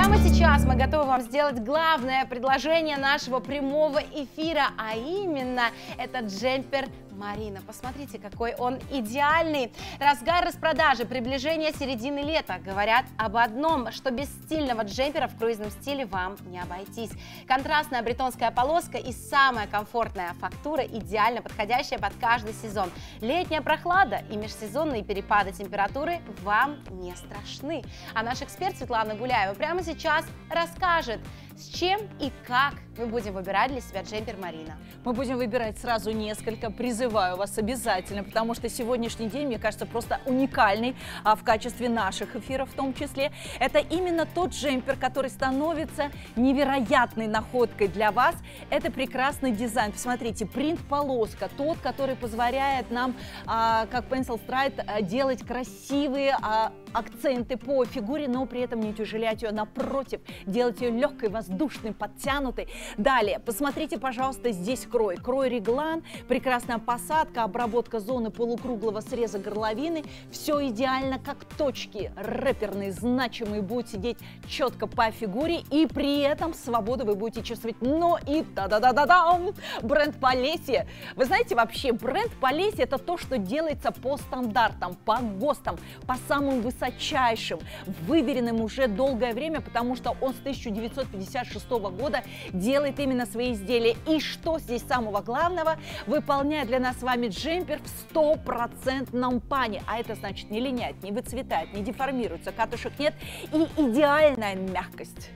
Прямо сейчас мы готовы вам сделать главное предложение нашего прямого эфира, а именно это джемпер Марина. Посмотрите, какой он идеальный. Разгар распродажи, приближение середины лета говорят об одном, что без стильного джемпера в круизном стиле вам не обойтись. Контрастная бретонская полоска и самая комфортная фактура, идеально подходящая под каждый сезон. Летняя прохлада и межсезонные перепады температуры вам не страшны. А наш эксперт Светлана Гуляева прямо сейчас расскажет, с чем и как мы будем выбирать для себя джемпер Марина. Мы будем выбирать сразу несколько, призываю вас обязательно, потому что сегодняшний день, мне кажется, просто уникальный а в качестве наших эфиров в том числе. Это именно тот джемпер, который становится невероятной находкой для вас. Это прекрасный дизайн. Посмотрите, принт-полоска, тот, который позволяет нам, а, как Pencil Stride, а, делать красивые а, акценты по фигуре, но при этом не утяжелять ее, напротив, делать ее легкой, воздушной, подтянутой. Далее, посмотрите, пожалуйста, здесь крой. Крой реглан, прекрасная посадка, обработка зоны полукруглого среза горловины. Все идеально, как точки рэперные, значимые, будут сидеть четко по фигуре, и при этом свободу вы будете чувствовать. Но и та-да-да-да-дам! Бренд Полесье. Вы знаете, вообще бренд Полесье это то, что делается по стандартам, по ГОСТам, по самым высочайшим, выверенным уже долгое время, потому что он с 1956 года делает именно свои изделия. И что здесь самого главного, выполняет для нас с вами джемпер в стопроцентном пане. А это значит не линяет, не выцветает, не деформируется, катушек нет и идеальная мягкость.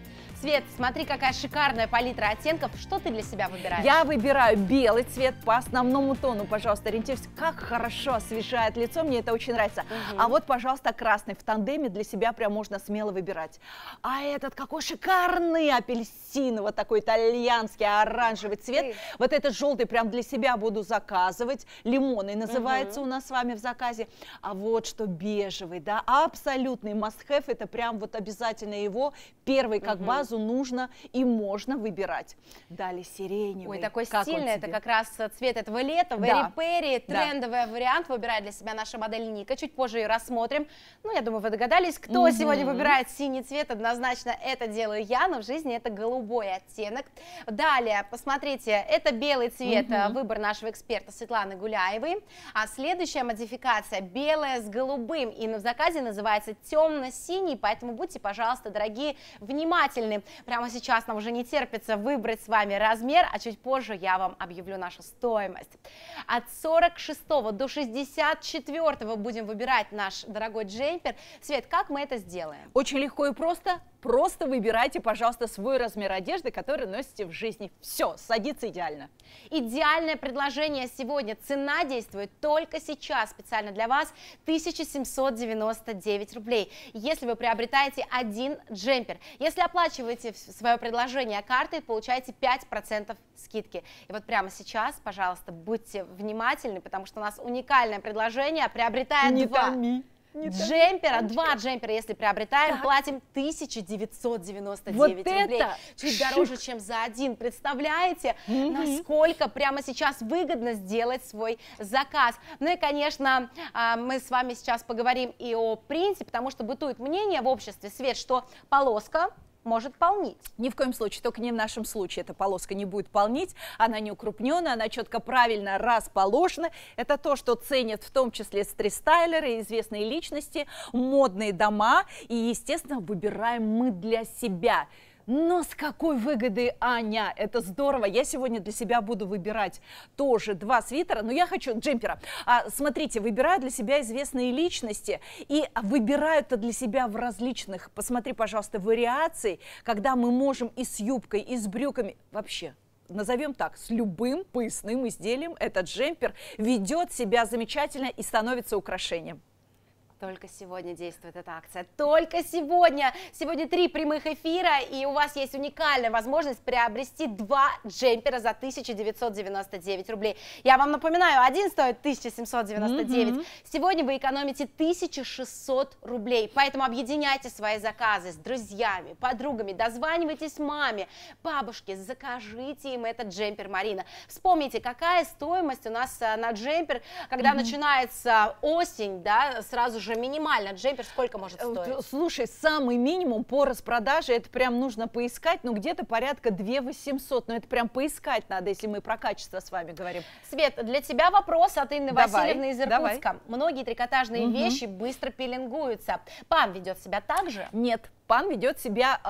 Свет, смотри, какая шикарная палитра оттенков. Что ты для себя выбираешь? Я выбираю белый цвет по основному тону, пожалуйста, ориентируйся. Как хорошо освежает лицо, мне это очень нравится. Угу. А вот, пожалуйста, красный в тандеме для себя прям можно смело выбирать. А этот какой шикарный апельсин, вот такой итальянский оранжевый цвет. Ты. Вот этот желтый прям для себя буду заказывать. Лимонный называется угу. у нас с вами в заказе. А вот что бежевый, да, абсолютный must-have, это прям вот обязательно его первый как угу. базу сразу нужно и можно выбирать. Далее сиреневый. Ой, такой как стильный, это как раз цвет этого лета, Very да. Perry, трендовый да. вариант, выбирает для себя наша модель Ника, чуть позже ее рассмотрим. Ну, я думаю, вы догадались, кто угу. сегодня выбирает синий цвет, однозначно это делаю я, но в жизни это голубой оттенок. Далее, посмотрите, это белый цвет, угу. выбор нашего эксперта Светланы Гуляевой, а следующая модификация белая с голубым, и в заказе называется темно-синий, поэтому будьте, пожалуйста, дорогие, внимательны. Прямо сейчас нам уже не терпится выбрать с вами размер, а чуть позже я вам объявлю нашу стоимость. От 46 до 64 будем выбирать наш дорогой джемпер. Свет, как мы это сделаем? Очень легко и просто. Просто выбирайте, пожалуйста, свой размер одежды, который носите в жизни. Все, садится идеально. Идеальное предложение сегодня. Цена действует только сейчас, специально для вас, 1799 рублей. Если вы приобретаете один джемпер. Если оплачиваете свое предложение картой, получаете 5% скидки. И вот прямо сейчас, пожалуйста, будьте внимательны, потому что у нас уникальное предложение, приобретая Не два. Томи не джемпера, так. два джемпера, если приобретаем, так. платим 1999 вот рублей. Это Чуть шик. дороже, чем за один. Представляете, mm-hmm. насколько прямо сейчас выгодно сделать свой заказ. Ну и, конечно, а, мы с вами сейчас поговорим и о принте, потому что бытует мнение в обществе, Свет, что полоска может полнить. Ни в коем случае, только не в нашем случае эта полоска не будет полнить, она не укрупненная, она четко правильно расположена. Это то, что ценят в том числе стристайлеры, известные личности, модные дома, и, естественно, выбираем мы для себя. Но с какой выгодой, Аня? Это здорово. Я сегодня для себя буду выбирать тоже два свитера, но я хочу джемпера. А, смотрите, выбираю для себя известные личности и выбираю это для себя в различных, посмотри, пожалуйста, вариаций, когда мы можем и с юбкой, и с брюками, вообще назовем так, с любым поясным изделием этот джемпер ведет себя замечательно и становится украшением. Только сегодня действует эта акция. Только сегодня. Сегодня три прямых эфира, и у вас есть уникальная возможность приобрести два джемпера за 1999 рублей. Я вам напоминаю, один стоит 1799. Mm-hmm. Сегодня вы экономите 1600 рублей. Поэтому объединяйте свои заказы с друзьями, подругами, дозванивайтесь маме, бабушке, закажите им этот джемпер Марина. Вспомните, какая стоимость у нас э, на джемпер, когда mm-hmm. начинается осень, да, сразу же распродаже минимально джемпер сколько может э, стоить? Слушай, самый минимум по распродаже, это прям нужно поискать, ну где-то порядка 2 800, но это прям поискать надо, если мы про качество с вами говорим. Свет, для тебя вопрос от Инны давай, Васильевны из Иркутска. Давай. Многие трикотажные угу. вещи быстро пеленгуются. Пан ведет себя так же? Нет, пан ведет себя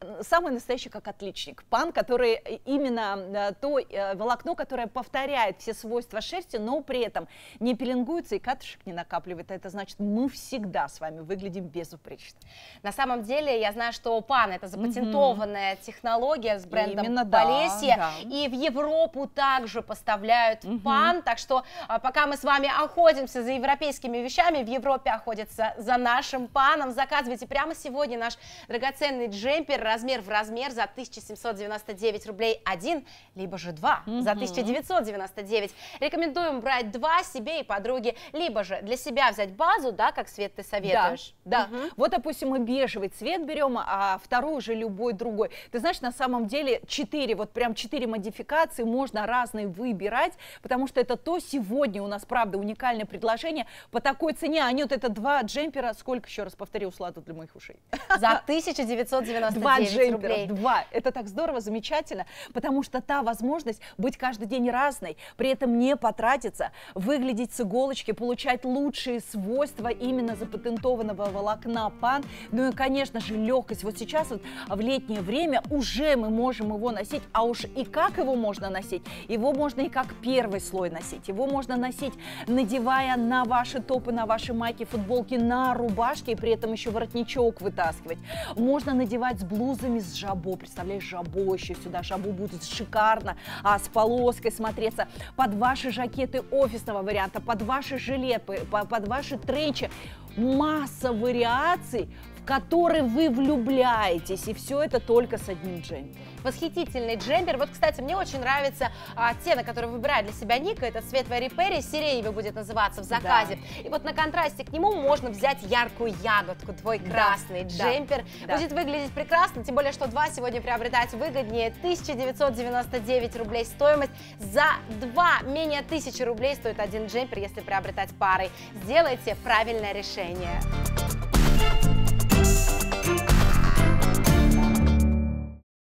э, самый настоящий как отличник. Пан, который именно э, то э, волокно, которое повторяет все свойства шерсти, но при этом не пеленгуется и катышек не накапливает. Это значит, мы всегда с вами выглядим безупречно. На самом деле, я знаю, что пан это запатентованная угу. технология с брендом именно, Полесье, да, да. и в Европу также поставляют угу. пан, так что пока мы с вами охотимся за европейскими вещами, в Европе охотятся за нашим паном. Заказывайте прямо сегодня наш драгоценный джемпер размер в размер за 1799 рублей один, либо же два угу. за 1999. Рекомендуем брать два себе и подруге, либо же для себя взять базу, да, как Свет ты советуешь. Да, да. Угу. Вот, допустим, мы бежевый цвет берем, а второй уже любой другой. Ты знаешь, на самом деле четыре, вот прям четыре модификации можно разные выбирать, потому что это то сегодня у нас, правда, уникальное предложение по такой цене. А нет, это два джемпера, сколько, еще раз повтори, услада для моих ушей. За 1999 два рублей. Два. Это так здорово, замечательно, потому что та возможность быть каждый день разной, при этом не потратиться, выглядеть с иголочки, получать лучшие свойства именно запатентованного волокна пан. Ну и, конечно же, легкость. Вот сейчас вот в летнее время уже мы можем его носить, а уж и как его можно носить? Его можно и как первый слой носить, его можно носить, надевая на ваши топы, на ваши майки, футболки, на рубашки, и при этом еще воротничок вытаскивать. Можно надевать с блузами с жабо. Представляешь, жабо еще сюда. Жабо будет шикарно, а с полоской смотреться. Под ваши жакеты офисного варианта, под ваши жилеты, под ваши тренчи. Масса вариаций, в которые вы влюбляетесь. И все это только с одним джемпером восхитительный джемпер. Вот, кстати, мне очень нравится а, оттенок, который выбирает для себя Ника, это цвет Вэри Перри, сиреневый будет называться в заказе. Да. И вот на контрасте к нему можно взять яркую ягодку, твой красный да. джемпер. Да. Будет выглядеть прекрасно, тем более, что два сегодня приобретать выгоднее. 1999 рублей стоимость. За два менее 1000 рублей стоит один джемпер, если приобретать парой. Сделайте правильное решение.